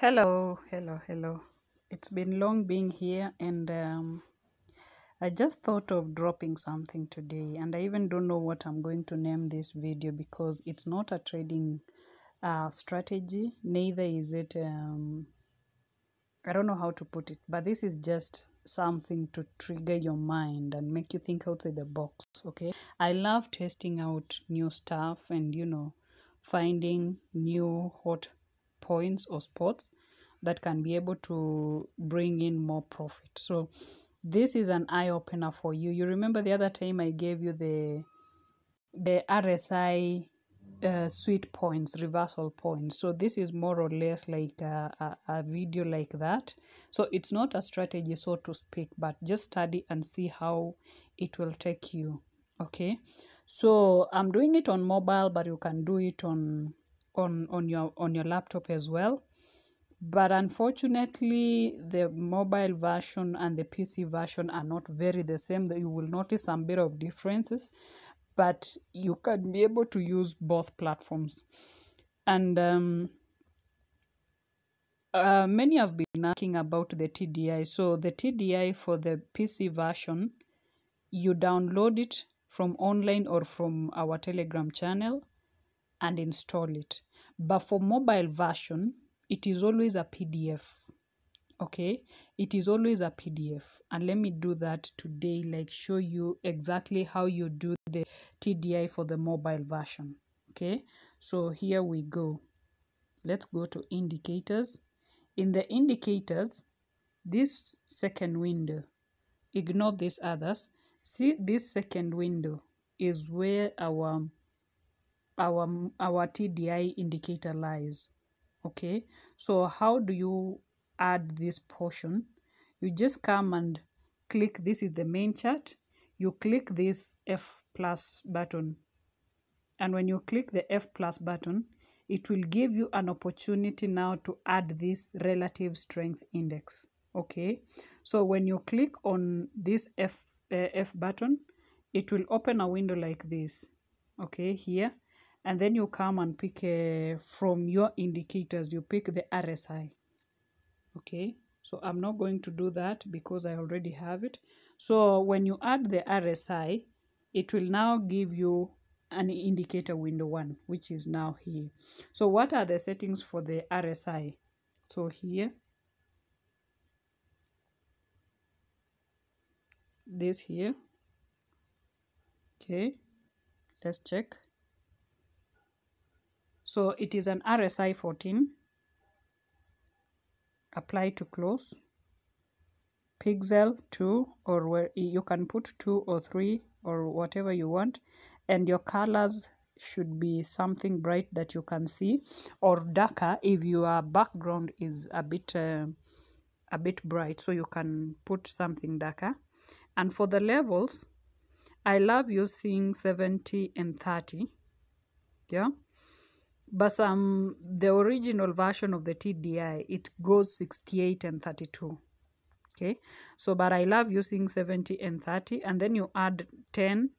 Hello, hello, hello. It's been long being here, and um, I just thought of dropping something today. And I even don't know what I'm going to name this video because it's not a trading uh, strategy, neither is it, um, I don't know how to put it, but this is just something to trigger your mind and make you think outside the box. Okay. I love testing out new stuff and, you know, finding new hot points or spots that can be able to bring in more profit. So this is an eye opener for you. You remember the other time I gave you the the RSI uh, sweet points, reversal points. So this is more or less like a, a, a video like that. So it's not a strategy, so to speak, but just study and see how it will take you. Okay. So I'm doing it on mobile, but you can do it on on on your on your laptop as well. But unfortunately the mobile version and the pc version are not very the same. That you will notice some bit of differences but you can be able to use both platforms. And um, uh, many have been asking about the tdi so the tdi for the pc version you download it from online or from our telegram channel and install it. But for mobile version it is always a pdf okay? It is always a pdf and let me do that today like show you exactly how you do the tdi for the mobile version okay? So here we go. Let's go to indicators. In the indicators this second window ignore these others. See this second window is where our our our TDI indicator lies. Okay, so how do you add this portion? You just come and click. This is the main chart. You click this F plus button, and when you click the F plus button, it will give you an opportunity now to add this relative strength index. Okay, so when you click on this F uh, F button, it will open a window like this. Okay, here and then you come and pick from your indicators you pick the RSI okay? So I'm not going to do that because I already have it. So when you add the RSI it will now give you an indicator window one which is now here. So what are the settings for the RSI so here. This here. Okay? Let's check so it is an RSI 14. Apply to close. Pixel 2 or where you can put 2 or 3 or whatever you want. And your colors should be something bright that you can see or darker if your background is a bit uh, a bit bright so you can put something darker and for the levels i love using 70 and 30 yeah but um the original version of the TDI it goes 68 and 32 okay? So but I love using 70 and 30 and then you add 10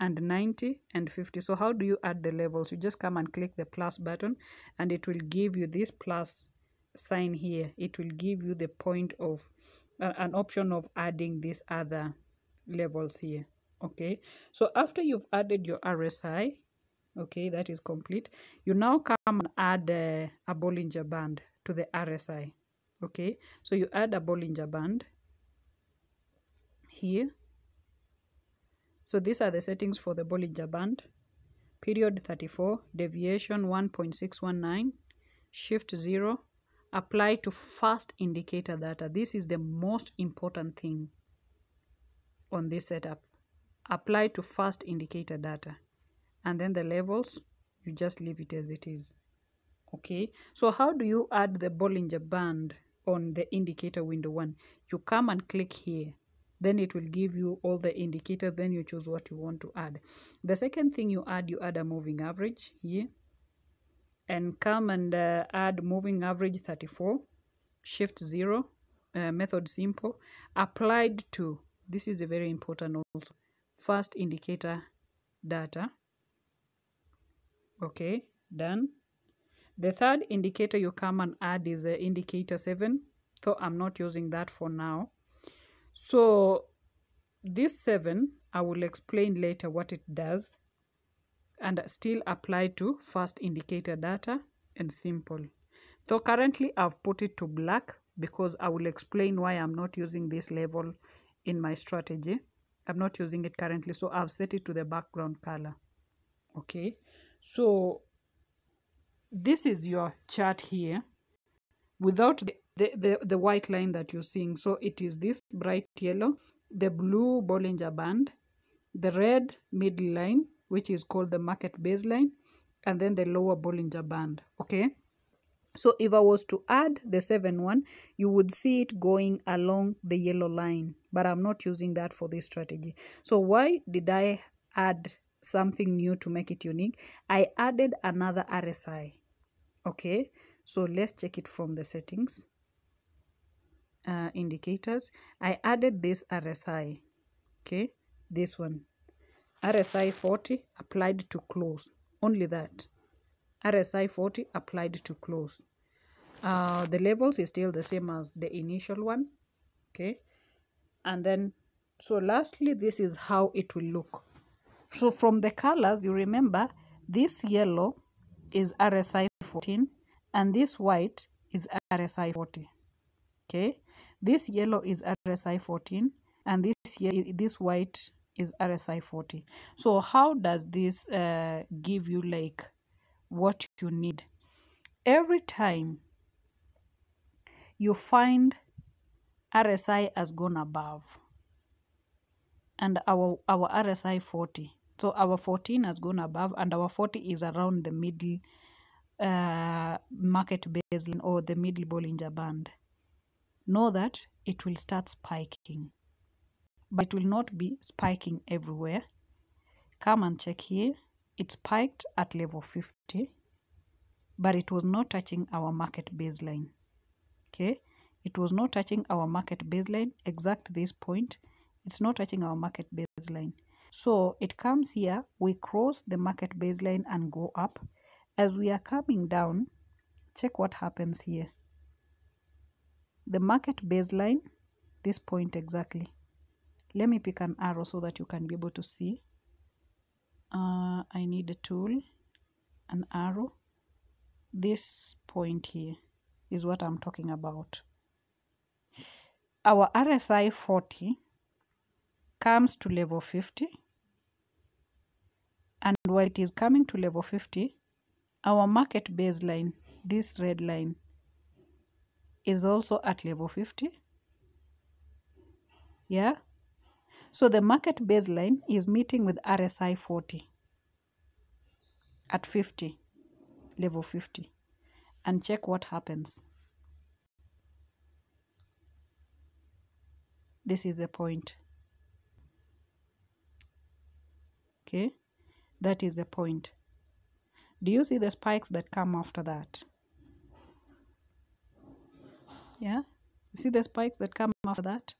and 90 and 50 so how do you add the levels? You just come and click the plus button and it will give you this plus sign here. It will give you the point of uh, an option of adding these other levels here. Okay? So after you've added your RSI okay that is complete. You now come and add uh, a Bollinger Band to the RSI okay so you add a Bollinger Band here. So these are the settings for the Bollinger Band. Period 34 deviation 1.619 shift 0 apply to first indicator data. This is the most important thing on this setup. Apply to first indicator data and then the levels you just leave it as it is. Okay? So how do you add the Bollinger Band on the indicator window one? You come and click here. Then it will give you all the indicators. Then you choose what you want to add. The second thing you add you add a moving average here. And come and uh, add moving average 34 shift 0 uh, method simple applied to this is a very important also first indicator data okay done The third indicator you come and add is indicator 7, though I'm not using that for now. So this 7, I will explain later what it does and still apply to first indicator data and simple. So currently I've put it to black because I will explain why I'm not using this level in my strategy. I'm not using it currently, so I've set it to the background color. Okay, so this is your chart here without the, the, the, white line that you're seeing. So it is this bright yellow, the blue Bollinger Band, the red middle line, which is called the market baseline, and then the lower Bollinger Band. Okay. So if I was to add the 7 one, you would see it going along the yellow line, but I'm not using that for this strategy. So why did I add something new to make it unique? I added another RSI. Okay, so let's check it from the settings. Uh, indicators. I added this RSI. Okay, this one. RSI 40 applied to close. Only that. RSI 40 applied to close. Uh, the levels is still the same as the initial one. Okay. And then, so lastly, this is how it will look. So from the colors, you remember this yellow is RSI 14 and this white is RSI 40. Okay. This yellow is RSI 14 and this, this white is RSI 40. So how does this uh, give you like what you need. Every time you find RSI has gone above and our, our RSI 40. So our 14 has gone above and our 40 is around the middle uh, market baseline or the middle Bollinger Band. Know that it will start spiking, but it will not be spiking everywhere. Come and check here. It spiked at level 50 but it was not touching our market baseline. Okay? It was not touching our market baseline. Exact this point it's not touching our market baseline so it comes here we cross the market baseline and go up. As we are coming down check what happens here. The market baseline this point exactly. Let me pick an arrow so that you can be able to see. Uh, I need a tool, an arrow. This point here is what I'm talking about. Our RSI 40 comes to level 50 and while it is coming to level 50 our market baseline this red line is also at level 50 yeah so the market baseline is meeting with RSI 40 at 50, level 50, and check what happens. This is the point. Okay, that is the point. Do you see the spikes that come after that? Yeah, you see the spikes that come after that?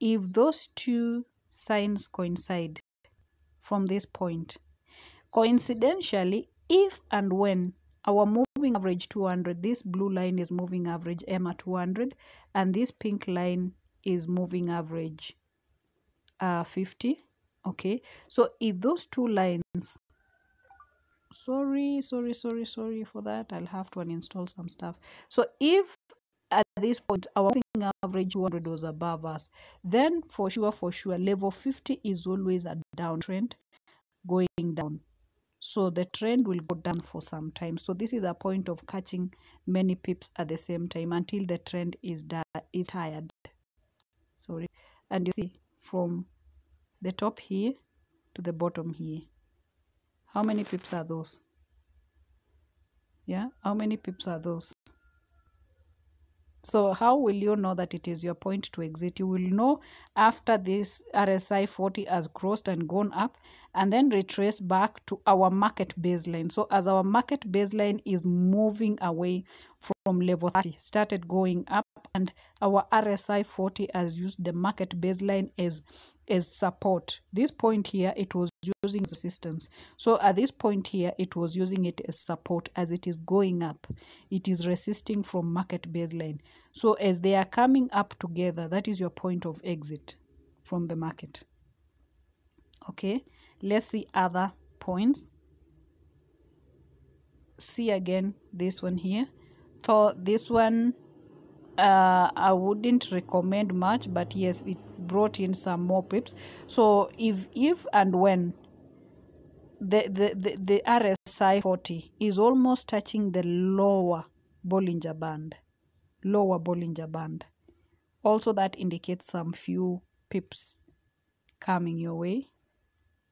If those two signs coincide from this point. Coincidentally, if and when our moving average 200, this blue line is moving average EMA 200, and this pink line is moving average uh, 50. Okay, so if those two lines, sorry, sorry, sorry, sorry for that, I'll have to uninstall some stuff. So if at this point our moving average 200 was above us then for sure for sure level 50 is always a downtrend going down. So the trend will go down for some time. So this is a point of catching many pips at the same time until the trend is is tired sorry. And you see from the top here to the bottom here. How many pips are those? Yeah how many pips are those so how will you know that it is your point to exit? You will know after this RSI 40 has crossed and gone up and then retrace back to our market baseline. So as our market baseline is moving away from level 30, started going up and our RSI 40 has used the market baseline as, as support. This point here, it was using resistance so at this point here it was using it as support as it is going up. It is resisting from market baseline. So as they are coming up together that is your point of exit from the market. Okay let's see other points. See again this one here. So this one uh, I wouldn't recommend much but yes it brought in some more pips. So if if and when the the, the, the RSI 40 is almost touching the lower Bollinger Band lower Bollinger Band also that indicates some few pips coming your way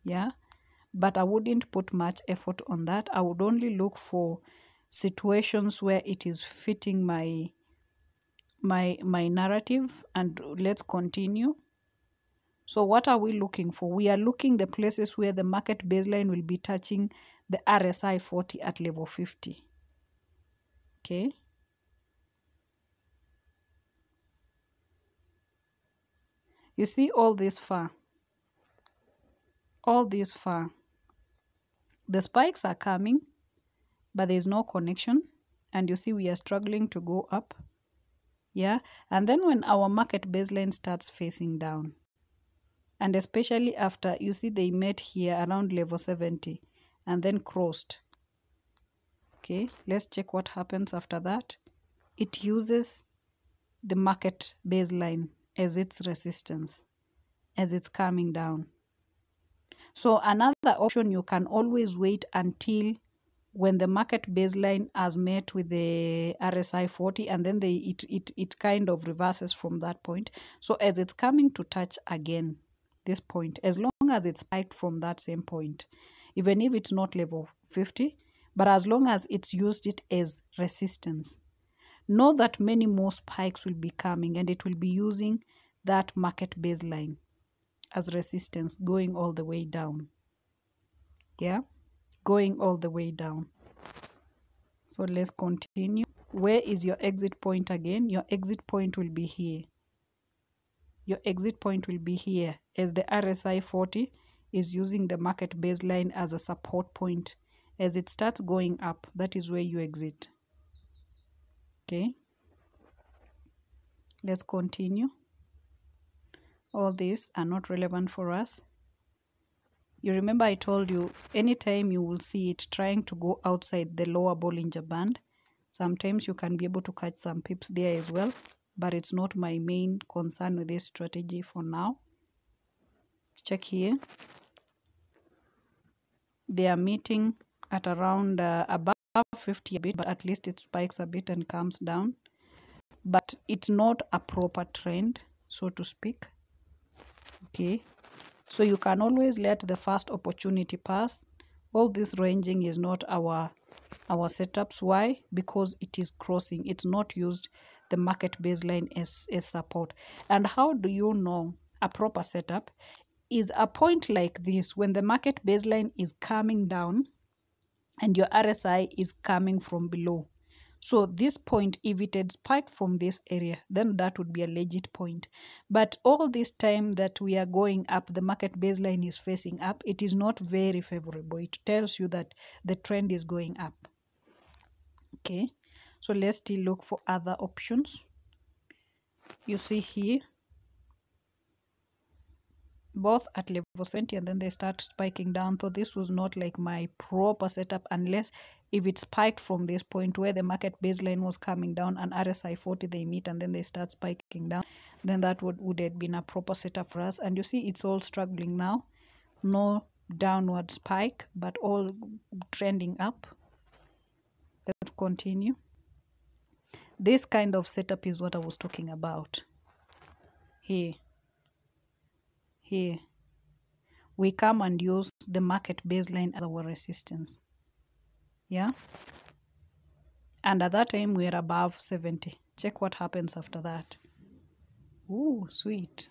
yeah? But I wouldn't put much effort on that. I would only look for situations where it is fitting my my my narrative and let's continue so what are we looking for? We are looking the places where the market baseline will be touching the rsi 40 at level 50 okay? You see all this far? All this far? The spikes are coming but there's no connection. And you see we are struggling to go up. Yeah? And then when our market baseline starts facing down and especially after you see they met here around level 70 and then crossed. Okay let's check what happens after that. It uses the market baseline as its resistance as it's coming down. So another option you can always wait until when the market baseline has met with the RSI 40 and then they it, it it kind of reverses from that point. So as it's coming to touch again this point as long as it spiked from that same point even if it's not level 50 but as long as it's used it as resistance. Know that many more spikes will be coming and it will be using that market baseline as resistance going all the way down. Yeah? Going all the way down. So let's continue. Where is your exit point again? Your exit point will be here your exit point will be here as the RSI 40 is using the market baseline as a support point. As it starts going up that is where you exit. Okay? Let's continue. All these are not relevant for us. You remember I told you anytime you will see it trying to go outside the lower Bollinger Band, sometimes you can be able to catch some pips there as well, but it's not my main concern with this strategy for now. Check here. They are meeting at around uh, above 50 a bit, but at least it spikes a bit and comes down. But it's not a proper trend, so to speak. Okay, so you can always let the first opportunity pass all this ranging is not our our setups why because it is crossing it's not used the market baseline as, as support and how do you know a proper setup is a point like this when the market baseline is coming down and your RSI is coming from below so this point, if it had spiked from this area, then that would be a legit point. But all this time that we are going up, the market baseline is facing up, it is not very favorable. It tells you that the trend is going up. Okay, so let's still look for other options. You see here, both at level 70 and then they start spiking down. So this was not like my proper setup unless if it spiked from this point where the market baseline was coming down and RSI 40 they meet and then they start spiking down, then that would, would have been a proper setup for us. And you see it's all struggling now. No downward spike, but all trending up. Let's continue. This kind of setup is what I was talking about. Here. Here. We come and use the market baseline as our resistance. Yeah? And at that time we are above 70 check what happens after that. Ooh, sweet.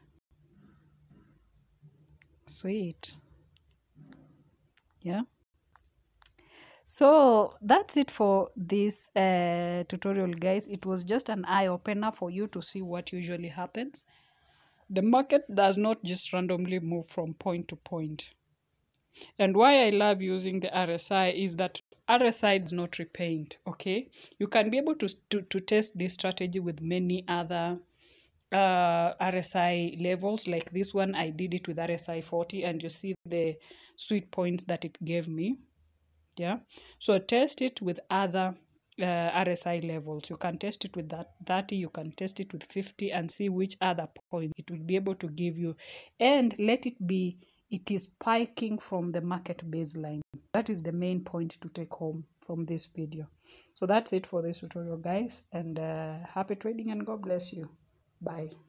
Sweet. Yeah so that's it for this uh, tutorial guys it was just an eye-opener for you to see what usually happens the market does not just randomly move from point to point. And why I love using the RSI is that RSI does not repaint, okay? You can be able to, to, to test this strategy with many other uh, RSI levels. Like this one, I did it with RSI 40 and you see the sweet points that it gave me. Yeah. So test it with other uh, RSI levels. You can test it with that 30, you can test it with 50 and see which other point it will be able to give you. And let it be, it is spiking from the market baseline. That is the main point to take home from this video. So that's it for this tutorial guys and uh, happy trading and God bless you. Bye.